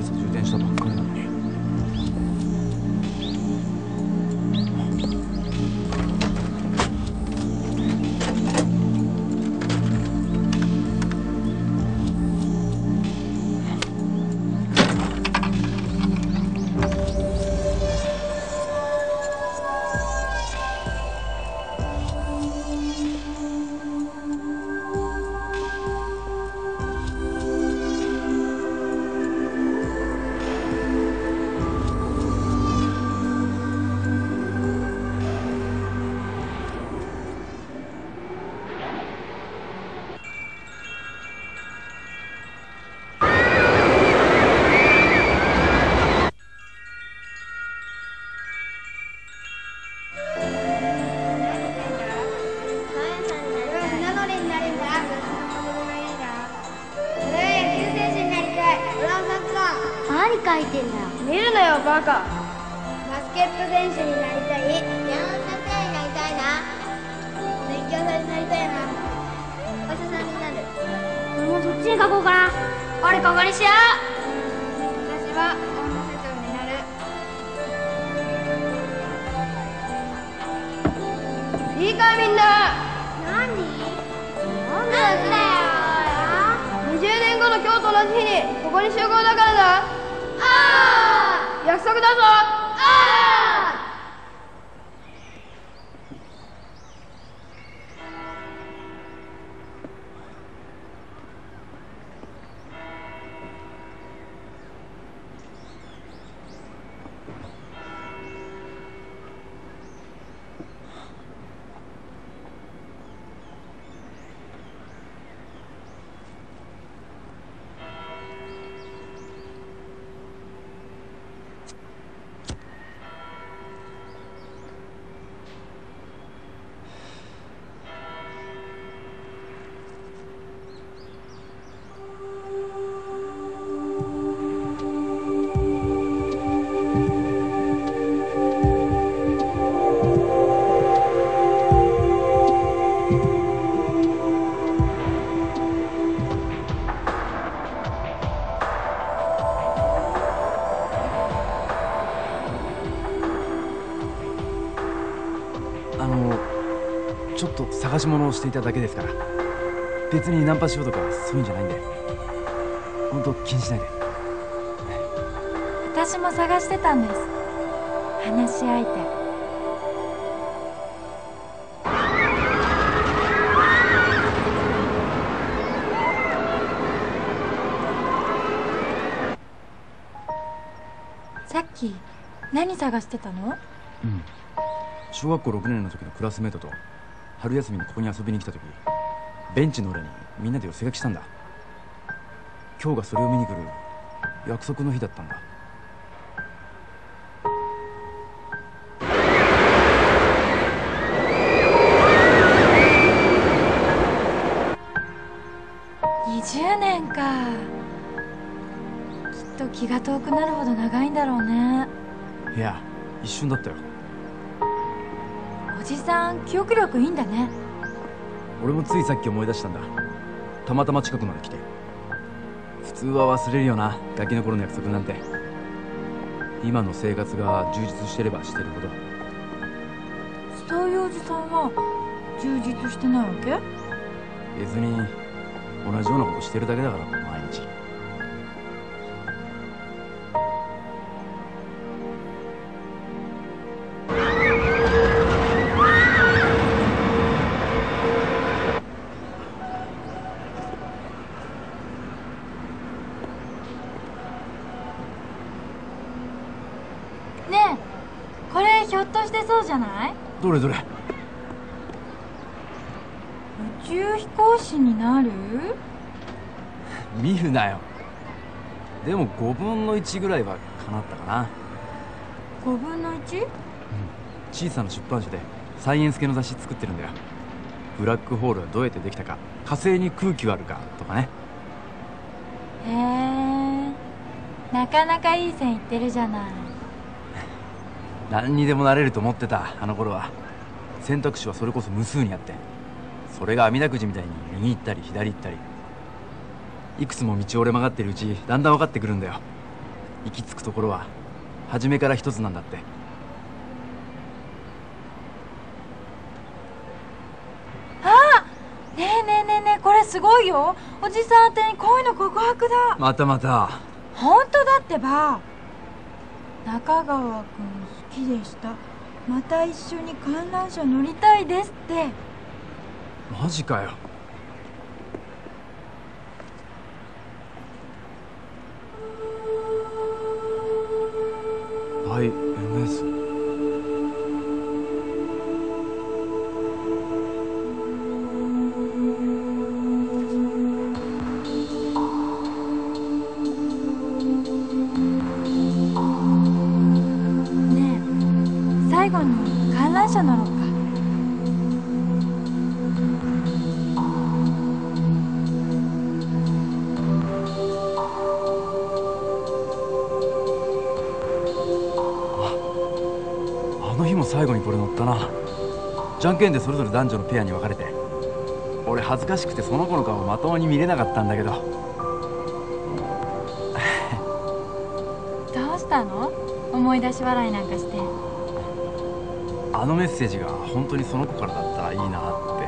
一起去健身吧。に書こうかな俺ここにしよ私はになる。いいかみんな。何？なんだよ。20年後の今日と同じ日にここに集合だから約束だぞをしていただけですから。別にナンパしようとかそういうんじゃないんで。本当気にしないで。私も探してたんです。話し相手。さっき何探してたの？うん。小学校6年の時のクラスメートと春休みにここに遊びに来た時ベンチの裏にみんなで寄せ書きしたんだ。今日がそれを見に来る約束の日だったんだ。20年か。きっと気が遠くなるほど長いんだろうね。いや一瞬だったよおじさん記憶力いいんだね。俺もついさっき思い出したんだ。たまたま近くまで来て。普通は忘れるよなガキの頃の約束なんて。今の生活が充実してればしてるほど。そういうおじさんは充実してないわけ？別に同じようなことしてるだけだから毎日ょっとしてそうじゃない？どれどれ。宇宙飛行士になる？見るなよ。でも5分の1ぐらいは叶ったかな。5分の 1? 小さな出版社でサイエンス系の雑誌作ってるんだよ。ブラックホールはどうやってできたか火星に空気はあるかとかね。へえ。なかなかいい線いってるじゃない何にでもなれると思ってたあの頃は。選択肢はそれこそ無数にあってそれが網だくじみたいに右行ったり左行ったり。いくつも道を折れ曲がってるうちだんだん分かってくるんだよ。行き着くところは初めから一つなんだって。あねえねえねえねえこれすごいよ。おじさん宛てに恋の告白だ。またまた。本当だってば。中川君好きでした。また一緒に観覧車乗りたいですって。マジかよ。はい MS 後に観覧車乗ろうか。あの日も最後にこれ乗ったな。じゃんけんでそれぞれ男女のペアに分かれて。俺恥ずかしくてその子の顔をまともに見れなかったんだけど。どうしたの？思い出し笑いなんかして。あのメッセージが本当にその子からだったらいいなって。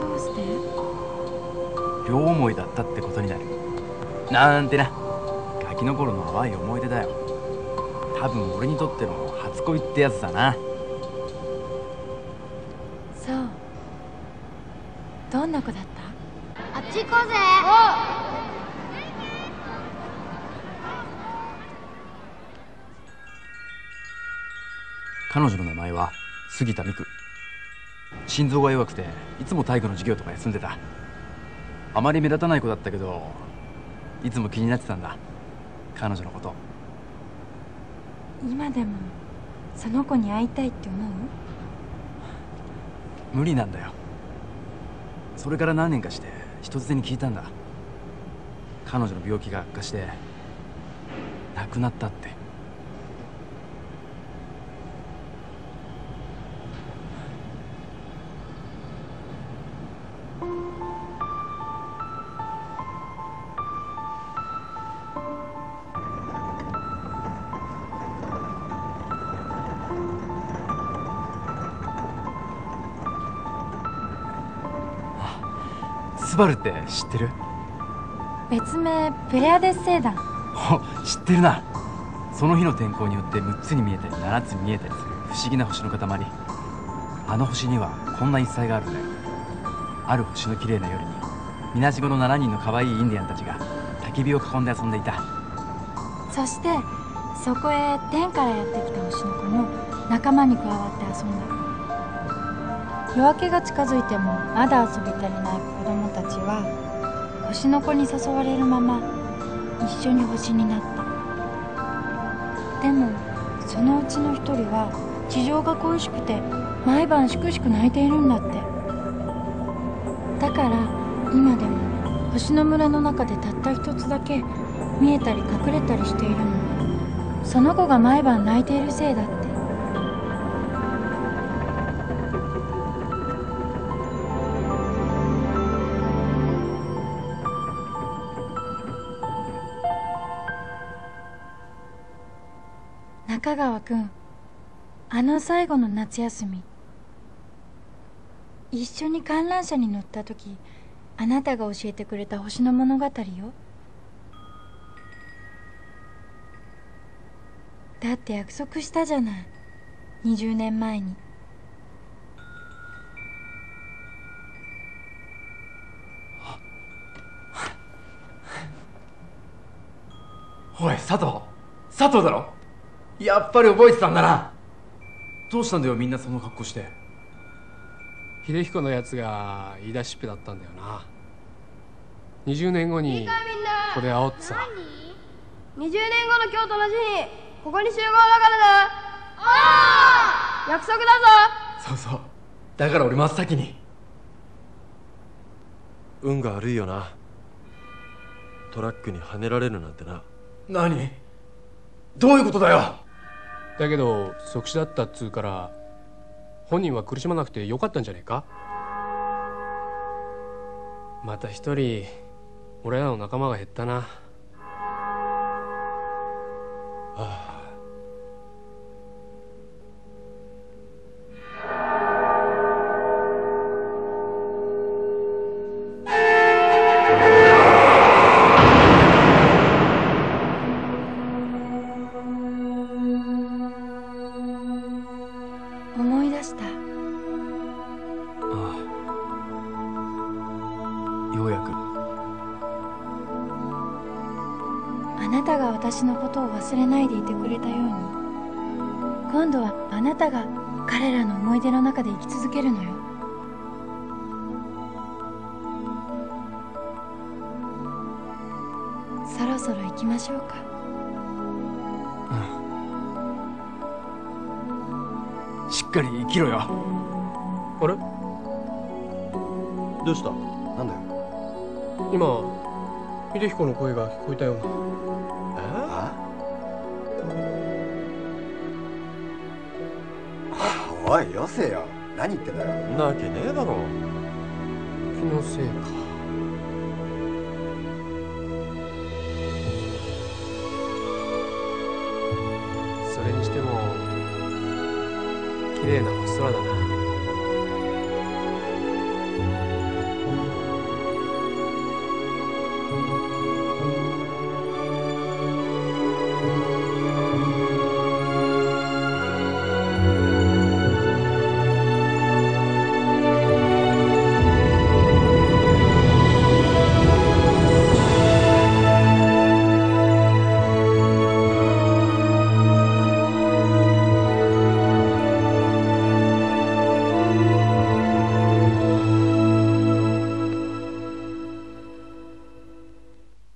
どうして？両思いだったってことになる。なんてな。ガキの頃の淡い思い出だよ。多分俺にとっての初恋ってやつだな。そう。どんな子だった？あっち行こうぜ彼女の名前は杉田美久心臓が弱くていつも体育の授業とか休んでた。あまり目立たない子だったけどいつも気になってたんだ。彼女のこと。今でもその子に会いたいって思う？無理なんだよ。それから何年かして人づてに聞いたんだ。彼女の病気が悪化して亡くなったってバルって知ってる？別名プレアデス星団。お知ってるな。その日の天候によって6つに見えたり7つに見えたりする不思議な星の塊。あの星にはこんな一切があるんだよ。ある星の綺麗な夜にみなしごの7人の可愛いインディアンたちが焚き火を囲んで遊んでいた。そしてそこへ天からやってきた星の子も仲間に加わって遊んだ夜明けが近づいてもまだ遊び足りない子供たちは星の子に誘われるまま一緒に星になった。でもそのうちの一人は地上が恋しくて毎晩しくしく泣いているんだって。だから今でも星の村の中でたった一つだけ見えたり隠れたりしているの。その子が毎晩泣いているせいだって。中川くんあの最後の夏休み。一緒に観覧車に乗った時あなたが教えてくれた星の物語よ。だって約束したじゃない。20年前に。おい佐藤。佐藤だろ？やっぱり覚えてたんだな。どうしたんだよみんなその格好して。秀彦のやつが言い出しっぺだったんだよな。20年後にここで会おうってさ。20年後の今日と同じ日にここに集合だからなおお約束だぞ。そうそう。だから俺真っ先に。運が悪いよな。トラックにはねられるなんてな。何？どういうことだよ？だけど即死だったっつうから本人は苦しまなくてよかったんじゃねえか？また一人俺らの仲間が減ったな。ようやく。あなたが私のことを忘れないでいてくれたように。今度はあなたが彼らの思い出の中で生き続けるのよ。そろそろ行きましょうか。しっかり生きろよ。あれ？どうした？なんだよ今秀彦の声が聞こえたような。え？おいよせよ。何言ってんだよ。んなわけねえだろ。気のせいか。それにしても綺麗な